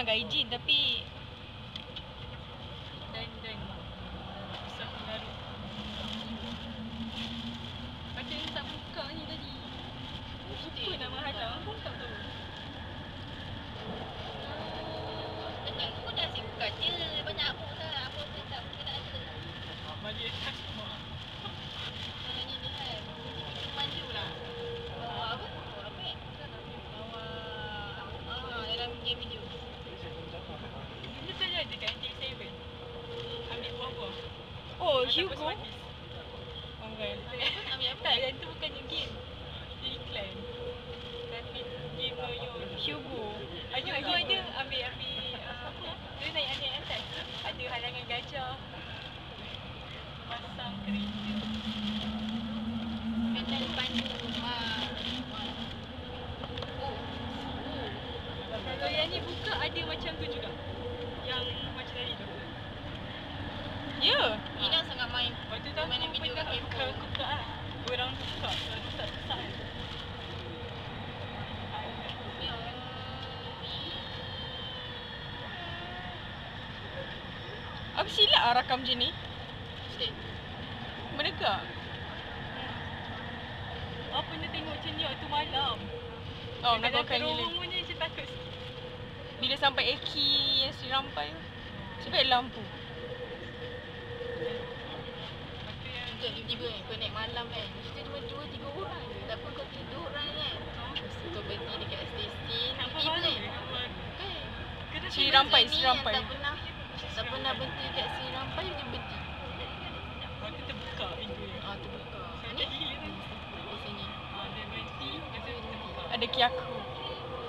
nak gaijin tapi Dan dan Susah menaruh Macam ni tak buka ni tadi Apa nama halang pun tak tahu aku dah buka je. Banyak apa lah. Apa tak tak ada tak semua Kalau ni dia kan. Maju lah. Bawa apa? Bawa apa eh? Bawa... Ah, dalam game video. Dulu saya ada kat NJ7 Ambil buah-buah oh Hugo. Oh, bukan. Ambil apa? Ambil apa? Tak, yang tu bukannya game Dia iklan Tapi game Yoyo Hugo. Ayo aku ada ambil ambil apa? Dia naik atas. Ada halangan gajah. Pasang kereta. Pendal pandu. Ah. Oh. Kalau yang ni buka ada macam tu juga. Yang macam tadi tu. Ya. Ina sangat main. Waktu tu aku Mana aku. Orang tak silap lah rakam macam ni. Mesti. Menegak. Apa nak tengok macam ni waktu malam. Oh, Dalam menakutkan gila. je macam takut. Bila sampai Eki yang Sri Rampai. Sebab lampu. Macam tiba-tiba kan kau naik malam kan. Kita cuma dua tiga orang je. Tak pun kau tidur orang kan. Lepas tu kau berhenti dekat stesen. Kan. Apa? Kan? Kena Sri Tiba Rampai, Sri yang Rampai. Tak pernah tak pernah berhenti kat Sri Rampai dia berhenti. Waktu terbuka pintu dia. Ah terbuka. Ni di sini. Dia berhenti. Ada Kiaku.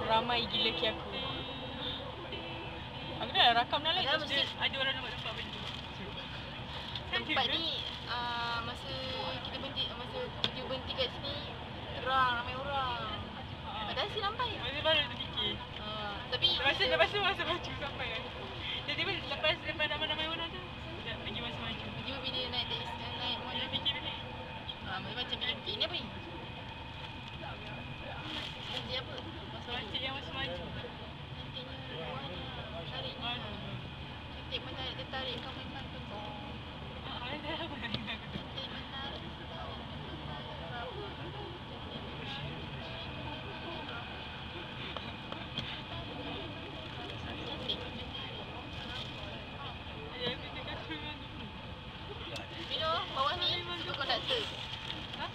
Ramai gila Kiaku. Aku dah rakam dah lah. Dia ada orang nampak tempat pintu. tempat ni ah, masa kita berhenti masa kita berhenti kat sini terang ramai orang. Padahal Sri Rampai. Masa baru terfikir. Ah, tapi Lepas tu, lepas tu masa maju sampai. Jadi lepas lepas ramai-ramai orang tu, dah pergi masa maju. tiba bila naik taxi naik Dia motor fikir balik. ah, macam fikir ni apa ni? Nanti apa? Masa Macam yang masa maju. Tarik. Cantik dia tarik kau main tu. Ah, dah lama dah ingat aku. Cantik menarik dia tarik. Berapa? Cantik menarik. Ya, aku cakap tu memang dulu. Bila bawah ni super konduktor. Ha?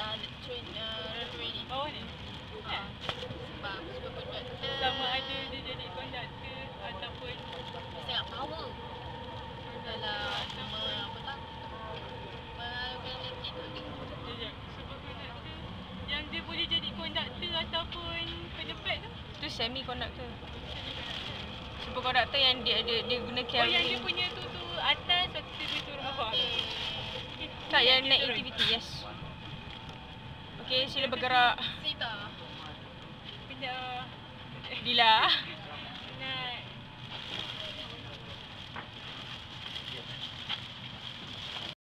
Ah, train ah, railway ni. Bawah ni? Ah, sebab super konduktor. Sama ada dia jadi konduktor ataupun sangat power dalam me, apa tak mengalami tu Sekejap, super konduktor yang dia boleh jadi konduktor ataupun penyepet tu? Tu semi conductor. Super conductor yang dia dia, dia guna Oh, carry. yang dia punya tu tu atas boleh turun bawah? okey Tak yang naik turun. aktiviti, yes. Okay, sila bergerak. Sita Pindah Dila.